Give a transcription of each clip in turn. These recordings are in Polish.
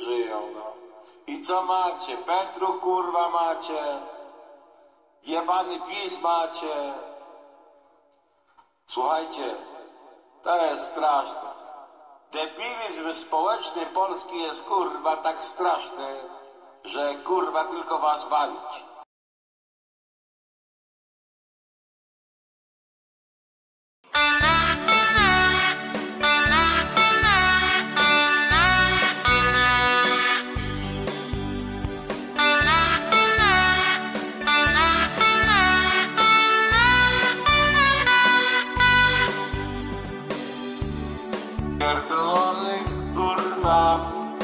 żyją, no. I co macie? Petru kurwa macie. Jebany PiS macie. Słuchajcie, to jest straszne. Debilizm społeczny Polski jest kurwa tak straszny, że kurwa tylko was walić.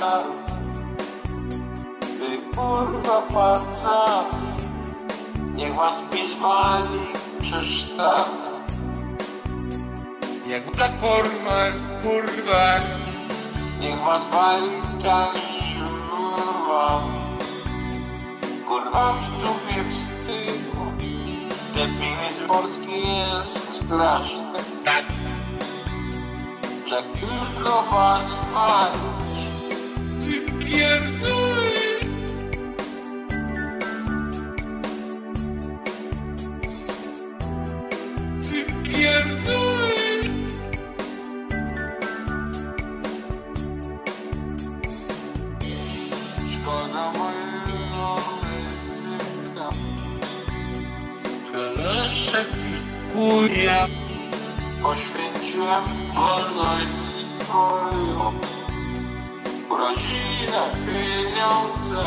Tak. Ty kurwa paca Niech was pismali przeszczam Jak platforma, kurwa, Niech was wali ta śruba Kurwa w dupie wstydu. Debilizm polski jest straszny tak, Że tylko was walić Leszek kurja, Poświęciłem wolność swoją. Rodzinę, pieniądze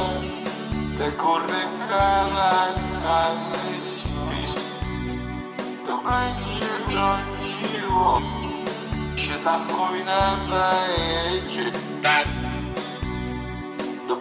Te kurwy karakany spis To będzie rządziło. Się na chuj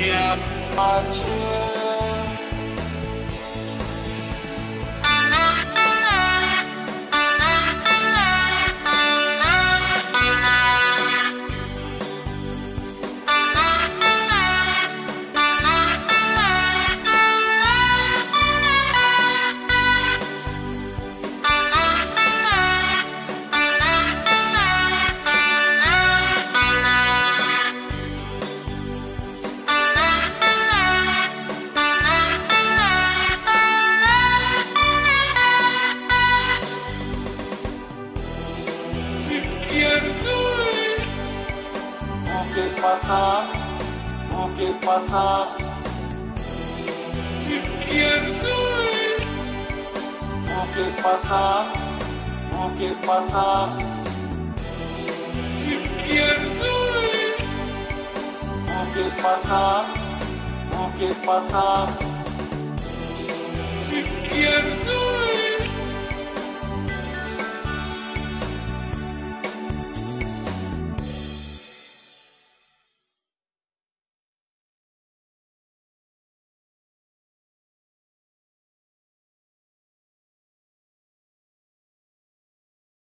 Yeah. get my time? Who get my time? Keep getting going. Who get my time? Who get my time? Keep getting going. Who get my time? Who get my time? Keep getting going.